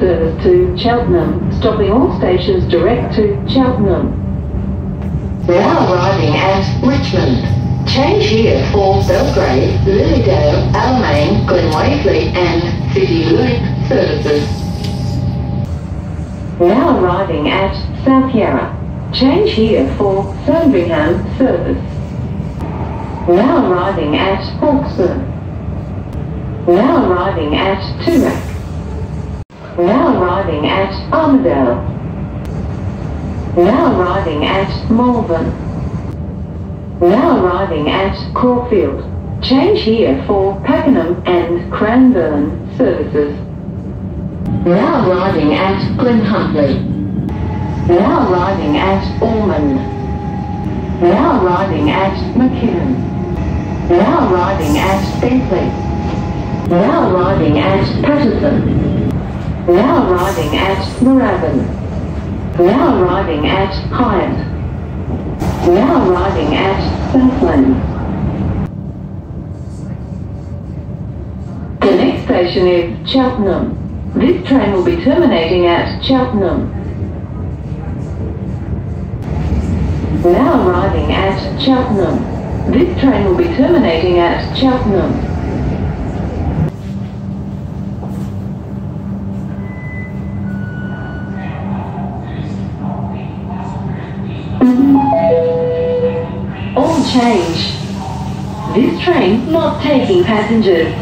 service to Cheltenham, stopping all stations direct to Cheltenham. Now arriving at Richmond. Change here for Belgrave, Lilydale, Alamein, Glenwaverley and City Loop services. Now arriving at South Yarra. Change here for Sandringham service. Now arriving at Hawksburn. Now arriving at Toorak. Now arriving at Armadale. Now arriving at Malvern. Now arriving at Caulfield. Change here for Pakenham and Cranbourne services. Now arriving at Glenhuntly. Now arriving at Ormond. Now arriving at McKinnon. Now arriving at Bentleigh. Now arriving at Patterson. Now arriving at Moorabbin. Now arriving at Highett. Now arriving at Southland. The next station is Cheltenham. This train will be terminating at Cheltenham. Now arriving at Cheltenham. This train will be terminating at Cheltenham. All change. This train not taking passengers.